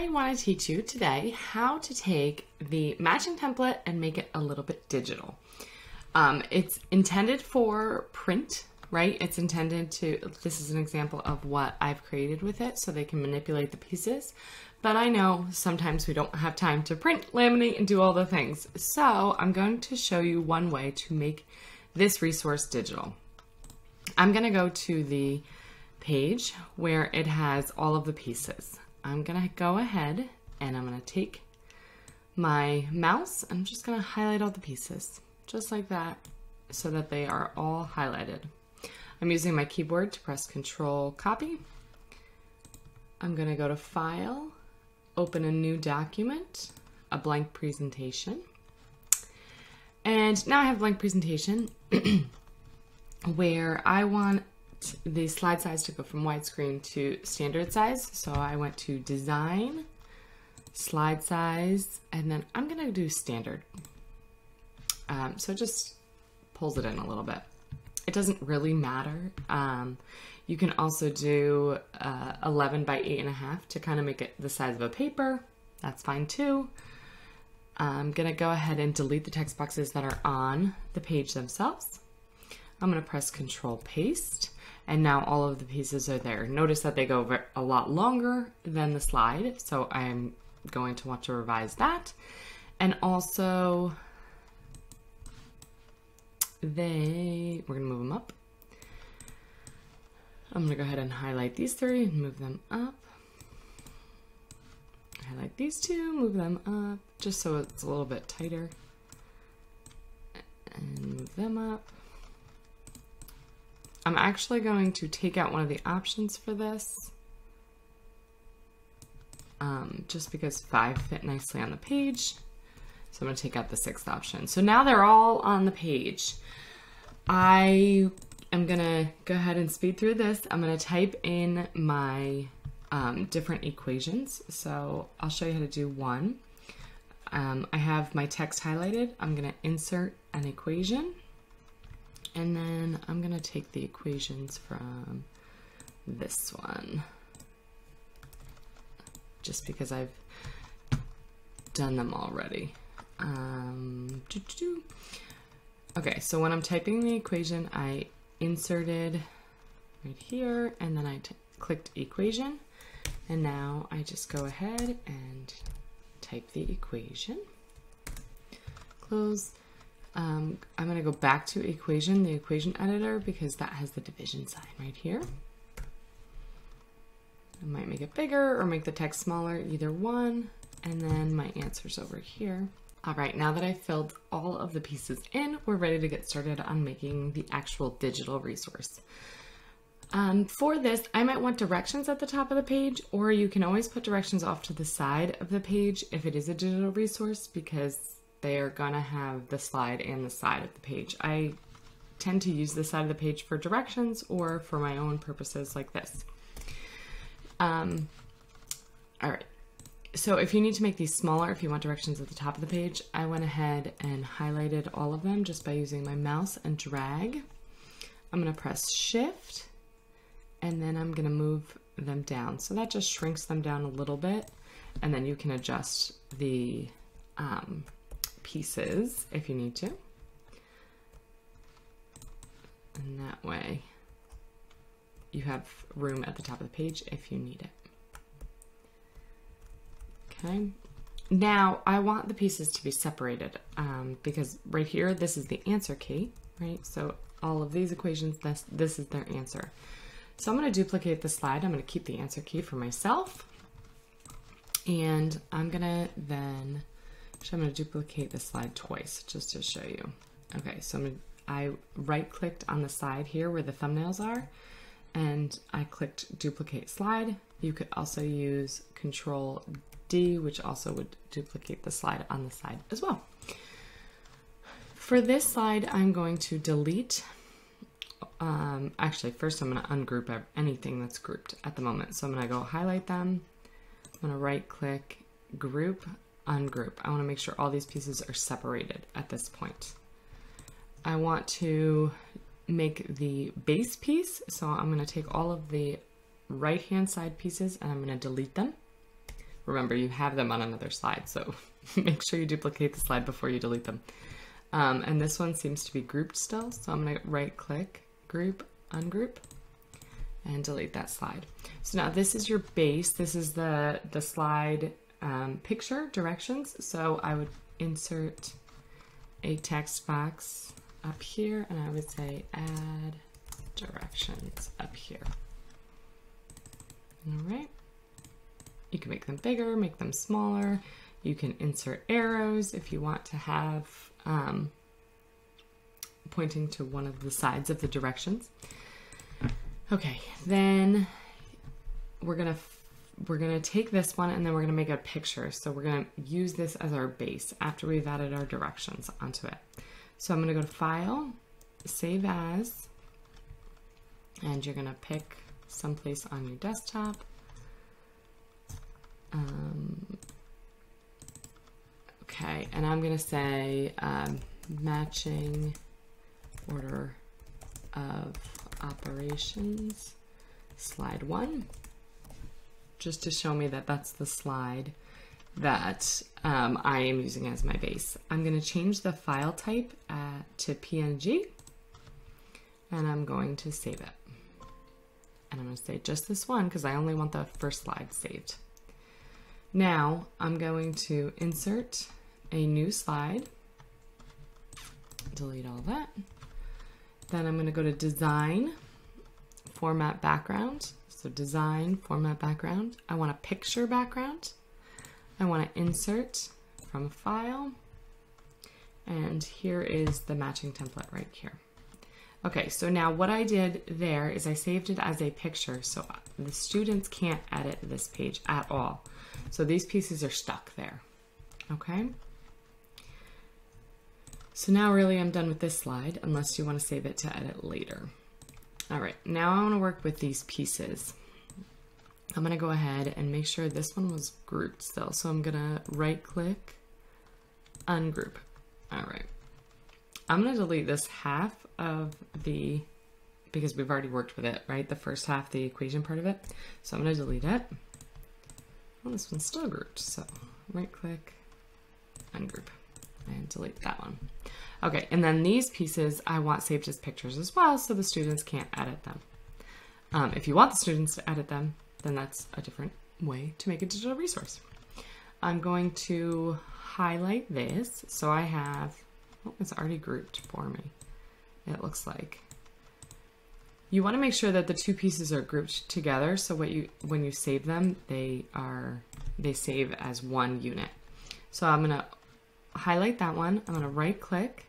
I want to teach you today how to take the matching template and make it a little bit digital. Um, it's intended for print, right? It's intended to, this is an example of what I've created with it so they can manipulate the pieces. But I know sometimes we don't have time to print, laminate, and do all the things. So I'm going to show you one way to make this resource digital. I'm going to go to the page where it has all of the pieces. I'm going to go ahead and I'm going to take my mouse. I'm just going to highlight all the pieces just like that so that they are all highlighted. I'm using my keyboard to press control copy. I'm going to go to file, open a new document, a blank presentation. And now I have blank presentation where I want the slide size to go from widescreen to standard size. So I went to design, slide size, and then I'm gonna do standard. Um, so it just pulls it in a little bit. It doesn't really matter. Um, you can also do uh, 11 by 8.5 to kind of make it the size of a paper. That's fine too. I'm gonna go ahead and delete the text boxes that are on the page themselves. I'm gonna press Control Paste and now all of the pieces are there. Notice that they go a lot longer than the slide, so I'm going to want to revise that. And also, they, we're gonna move them up. I'm gonna go ahead and highlight these three and move them up. Highlight these two, move them up, just so it's a little bit tighter. And move them up. I'm actually going to take out one of the options for this. Um, just because five fit nicely on the page. So I'm going to take out the sixth option. So now they're all on the page. I am going to go ahead and speed through this. I'm going to type in my um, different equations. So I'll show you how to do one. Um, I have my text highlighted. I'm going to insert an equation. And then I'm going to take the equations from this one. Just because I've done them already. Um, doo -doo -doo. Okay, so when I'm typing the equation, I inserted right here, and then I clicked equation. And now I just go ahead and type the equation. Close um, I'm going to go back to equation, the equation editor, because that has the division sign right here. I might make it bigger or make the text smaller, either one. And then my answer's over here. All right, now that I've filled all of the pieces in, we're ready to get started on making the actual digital resource. Um, for this, I might want directions at the top of the page, or you can always put directions off to the side of the page if it is a digital resource, because they are going to have the slide and the side of the page. I tend to use the side of the page for directions or for my own purposes like this. Um, all right. So if you need to make these smaller, if you want directions at the top of the page, I went ahead and highlighted all of them just by using my mouse and drag. I'm going to press shift and then I'm going to move them down. So that just shrinks them down a little bit and then you can adjust the um, pieces if you need to. And that way you have room at the top of the page if you need it. Okay. Now I want the pieces to be separated um, because right here, this is the answer key, right? So all of these equations, this, this is their answer. So I'm going to duplicate the slide. I'm going to keep the answer key for myself. And I'm going to then Actually, I'm going to duplicate the slide twice just to show you. Okay, so I right clicked on the side here where the thumbnails are and I clicked duplicate slide. You could also use control D, which also would duplicate the slide on the side as well. For this slide, I'm going to delete, um, actually first I'm gonna ungroup anything that's grouped at the moment. So I'm gonna go highlight them, I'm gonna right click, group, ungroup. I want to make sure all these pieces are separated at this point. I want to make the base piece, so I'm going to take all of the right hand side pieces and I'm going to delete them. remember you have them on another slide, so make sure you duplicate the slide before you delete them. Um, and this one seems to be grouped still, so I'm gonna right click, group, ungroup, and delete that slide. So now this is your base. This is the, the slide um, picture directions. So I would insert a text box up here and I would say add directions up here. All right. You can make them bigger, make them smaller. You can insert arrows if you want to have um, pointing to one of the sides of the directions. Okay, then we're gonna we're gonna take this one and then we're gonna make a picture. So we're gonna use this as our base after we've added our directions onto it. So I'm gonna go to File, Save As, and you're gonna pick someplace on your desktop. Um, okay, and I'm gonna say um, matching order of operations, slide one, just to show me that that's the slide that um, I am using as my base. I'm going to change the file type uh, to PNG and I'm going to save it. And I'm going to say just this one because I only want the first slide saved. Now I'm going to insert a new slide, delete all that. Then I'm going to go to design, format background. So design, format background. I want a picture background. I want to insert from a file. And here is the matching template right here. Okay, so now what I did there is I saved it as a picture so the students can't edit this page at all. So these pieces are stuck there, okay? So now really I'm done with this slide, unless you want to save it to edit later. All right, now I want to work with these pieces. I'm going to go ahead and make sure this one was grouped still. So I'm going to right click, ungroup. All right. I'm going to delete this half of the, because we've already worked with it, right? The first half, the equation part of it. So I'm going to delete it. Well, this one's still grouped. So right click, ungroup and delete that one. Okay, and then these pieces I want saved as pictures as well so the students can't edit them. Um, if you want the students to edit them, then that's a different way to make a digital resource. I'm going to highlight this so I have, oh, it's already grouped for me, it looks like. You want to make sure that the two pieces are grouped together so what you when you save them, they are they save as one unit. So I'm going to highlight that one. I'm going to right click.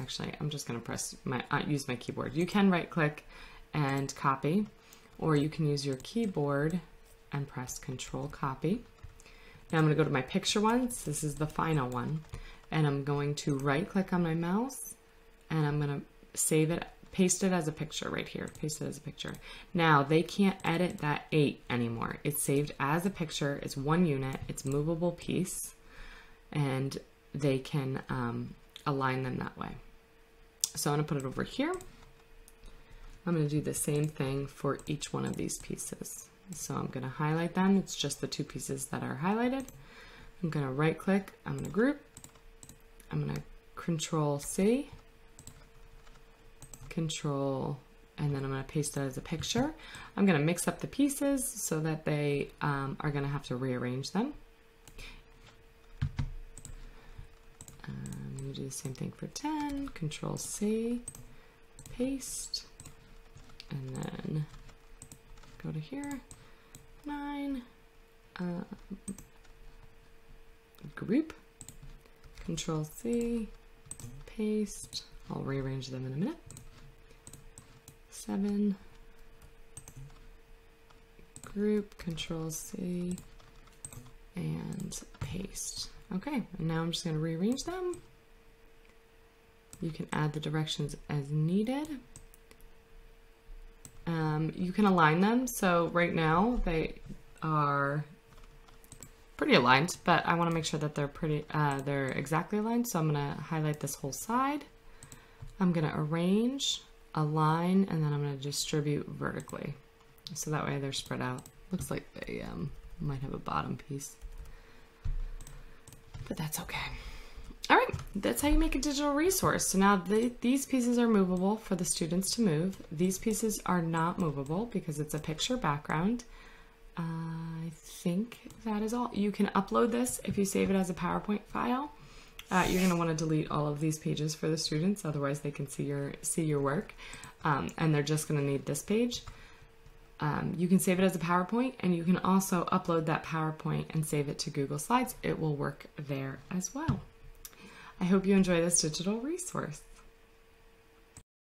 Actually, I'm just going to press my uh, use my keyboard. You can right click and copy, or you can use your keyboard and press Control Copy. Now I'm going to go to my picture ones. This is the final one, and I'm going to right click on my mouse, and I'm going to save it, paste it as a picture right here. Paste it as a picture. Now they can't edit that eight anymore. It's saved as a picture. It's one unit. It's movable piece, and they can um, align them that way. So I'm to put it over here. I'm going to do the same thing for each one of these pieces. So I'm going to highlight them. It's just the two pieces that are highlighted. I'm going to right click. I'm to group. I'm to control C, control, and then I'm to paste it as a picture. I'm going to mix up the pieces so that they um, are going to have to rearrange them. Do the same thing for 10, control C, paste, and then go to here, 9, um, group, control C, paste, I'll rearrange them in a minute, 7, group, control C, and paste. Okay, and now I'm just going to rearrange them. You can add the directions as needed. Um, you can align them. So right now they are pretty aligned, but I want to make sure that they're pretty, uh, they're exactly aligned. So I'm going to highlight this whole side. I'm going to arrange, align, and then I'm going to distribute vertically. So that way they're spread out. Looks like they um, might have a bottom piece. but that's okay. All right, that's how you make a digital resource. So now the, these pieces are movable for the students to move. These pieces are not movable because it's a picture background. Uh, I think that is all. You can upload this if you save it as a PowerPoint file. Uh, you're going to want to delete all of these pages for the students, otherwise they can see your see your work, um, and they're just going to need this page. Um, you can save it as a PowerPoint, and you can also upload that PowerPoint and save it to Google Slides. It will work there as well. I hope you enjoy this digital resource.